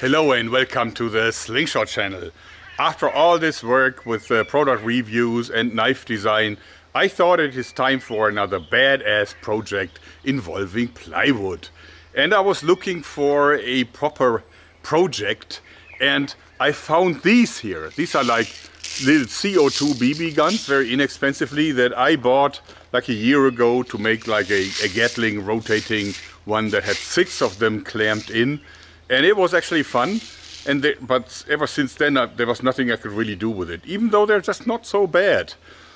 Hello and welcome to the Slingshot channel. After all this work with uh, product reviews and knife design, I thought it is time for another badass project involving plywood. And I was looking for a proper project and I found these here. These are like little CO2 BB guns, very inexpensively, that I bought like a year ago to make like a, a Gatling rotating one that had six of them clamped in and it was actually fun. And they, but ever since then, uh, there was nothing I could really do with it, even though they're just not so bad.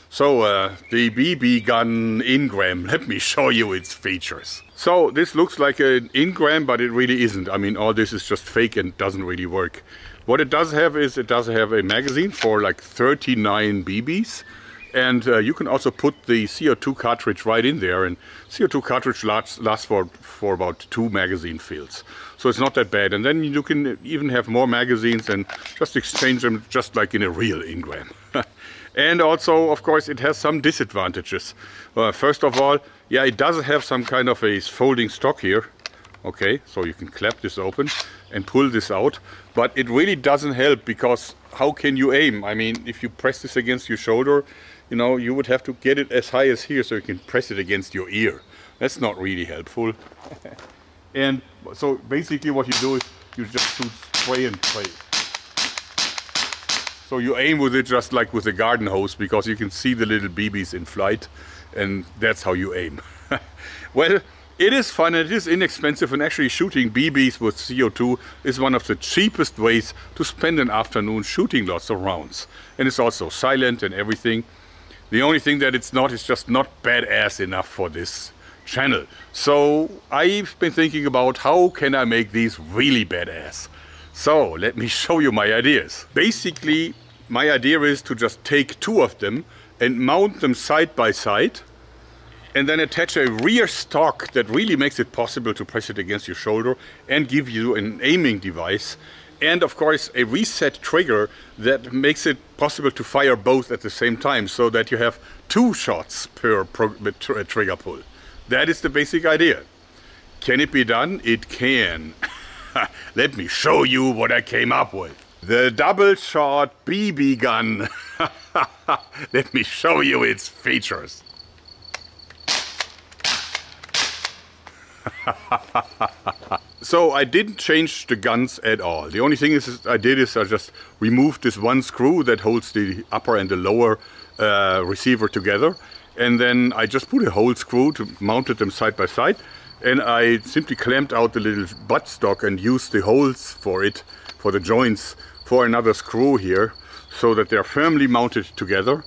So uh, the BB gun Ingram, let me show you its features. So this looks like an Ingram, but it really isn't. I mean, all this is just fake and doesn't really work. What it does have is it does have a magazine for like 39 BBs. And uh, you can also put the CO2 cartridge right in there and CO2 cartridge lasts, lasts for, for about two magazine fills. So it's not that bad. And then you can even have more magazines and just exchange them just like in a real Ingram. and also, of course, it has some disadvantages. Uh, first of all, yeah, it does have some kind of a folding stock here. Okay, so you can clap this open and pull this out. But it really doesn't help because how can you aim? I mean, if you press this against your shoulder, you know, you would have to get it as high as here so you can press it against your ear. That's not really helpful. and so basically what you do is you just shoot spray and pray. So you aim with it just like with a garden hose because you can see the little BBs in flight and that's how you aim. well, it is fun and it is inexpensive and actually shooting BBs with CO2 is one of the cheapest ways to spend an afternoon shooting lots of rounds. And it's also silent and everything. The only thing that it's not is just not badass enough for this channel. So I've been thinking about how can I make these really badass. So let me show you my ideas. Basically, my idea is to just take two of them and mount them side by side and then attach a rear stock that really makes it possible to press it against your shoulder and give you an aiming device and of course a reset trigger that makes it possible to fire both at the same time so that you have two shots per tr trigger pull. That is the basic idea. Can it be done? It can. Let me show you what I came up with. The double shot BB gun. Let me show you its features. so I didn't change the guns at all. The only thing is I did is I just removed this one screw that holds the upper and the lower uh, receiver together. And then I just put a hole screw to mounted them side by side. And I simply clamped out the little buttstock and used the holes for it, for the joints, for another screw here, so that they're firmly mounted together.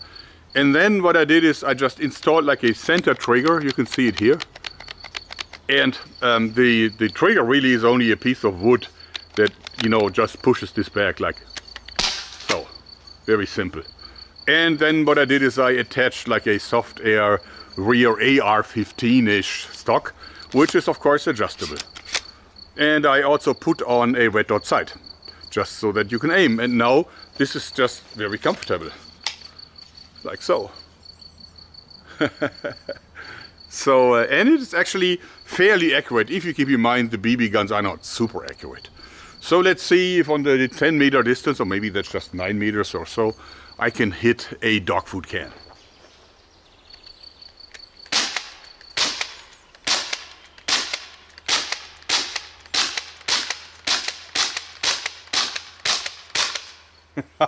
And then what I did is I just installed like a center trigger, you can see it here. And um, the, the trigger really is only a piece of wood that, you know, just pushes this back like so. Very simple. And then what I did is I attached like a soft air rear AR-15-ish stock, which is of course adjustable. And I also put on a red dot sight, just so that you can aim. And now this is just very comfortable, like so. So, uh, and it's actually fairly accurate if you keep in mind the BB guns are not super accurate. So let's see if on the 10 meter distance, or maybe that's just 9 meters or so, I can hit a dog food can.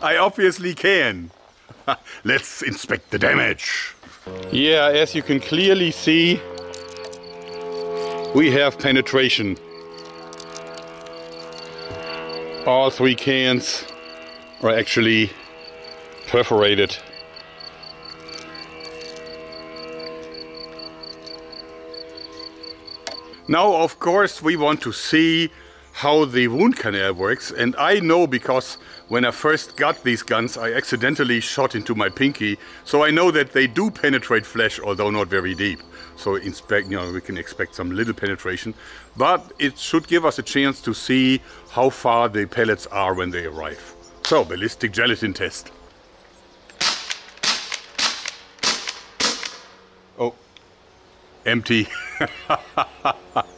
I obviously can. Let's inspect the damage. Yeah, as you can clearly see, we have penetration. All three cans are actually perforated. Now, of course, we want to see how the wound canal works. And I know because when I first got these guns, I accidentally shot into my pinky. So I know that they do penetrate flesh, although not very deep. So inspect, you know, we can expect some little penetration. But it should give us a chance to see how far the pellets are when they arrive. So, ballistic gelatin test. Oh, empty.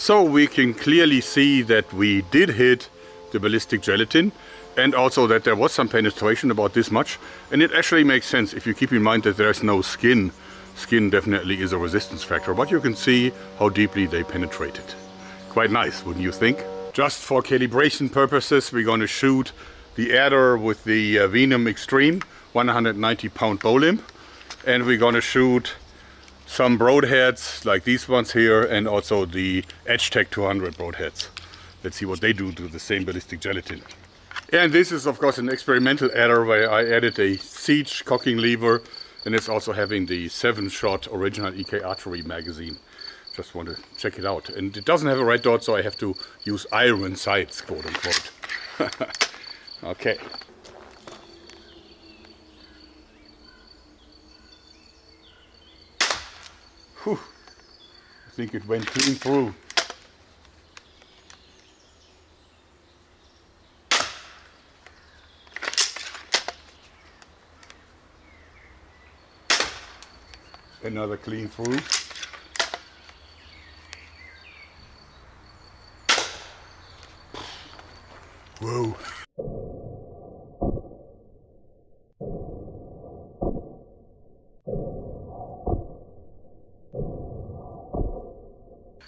So we can clearly see that we did hit the ballistic gelatin and also that there was some penetration about this much and it actually makes sense if you keep in mind that there's no skin. Skin definitely is a resistance factor but you can see how deeply they penetrated. Quite nice wouldn't you think? Just for calibration purposes we're going to shoot the adder with the uh, Venom Extreme 190 pound bow limb and we're going to shoot some broadheads like these ones here and also the EdgeTech 200 broadheads let's see what they do to the same ballistic gelatin and this is of course an experimental adder where I added a siege cocking lever and it's also having the seven shot original EK archery magazine. Just want to check it out. And it doesn't have a red dot so I have to use iron sights quote unquote. okay. Whew. I think it went clean through. another clean through. Whoa.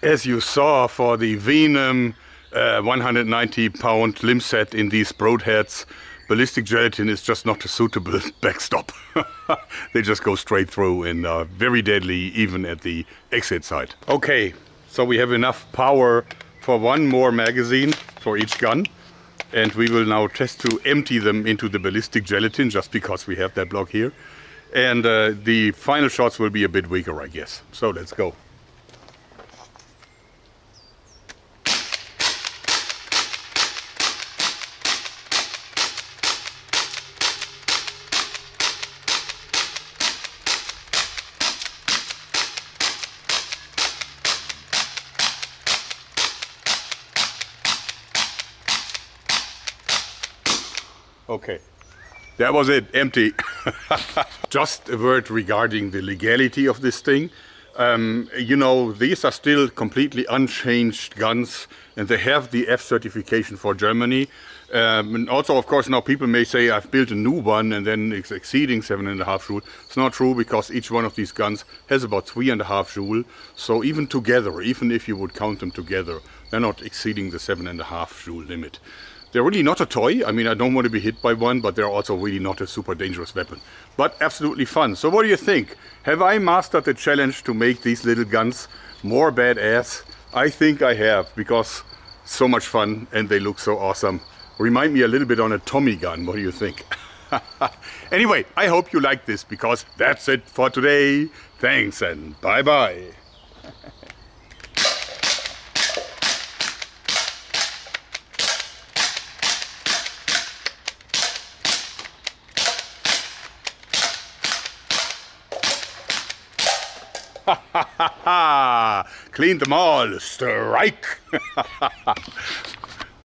As you saw for the Venom uh, 190 pound limb set in these broadheads, ballistic gelatin is just not a suitable backstop. they just go straight through and are very deadly even at the exit side. Okay, so we have enough power for one more magazine for each gun. And we will now test to empty them into the ballistic gelatin just because we have that block here. And uh, the final shots will be a bit weaker, I guess. So let's go. Okay. That was it, empty. Just a word regarding the legality of this thing. Um, you know, these are still completely unchanged guns and they have the F certification for Germany. Um, and also, of course, now people may say I've built a new one and then it's exceeding seven and a half joule. It's not true because each one of these guns has about three and a half joule. So even together, even if you would count them together, they're not exceeding the seven and a half joule limit. They're really not a toy. I mean, I don't want to be hit by one, but they're also really not a super dangerous weapon. But absolutely fun. So what do you think? Have I mastered the challenge to make these little guns more badass? I think I have, because so much fun and they look so awesome. Remind me a little bit on a Tommy gun. What do you think? anyway, I hope you liked this, because that's it for today. Thanks and bye-bye. Clean them all. Strike.